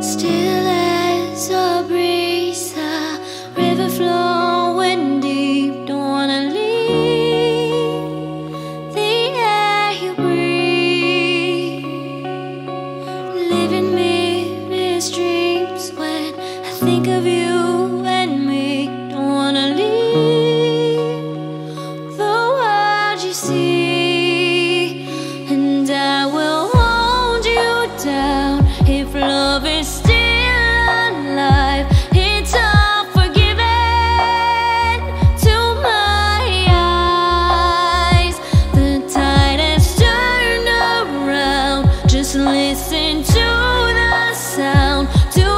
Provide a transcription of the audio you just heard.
Still as a breeze Just listen to the sound, to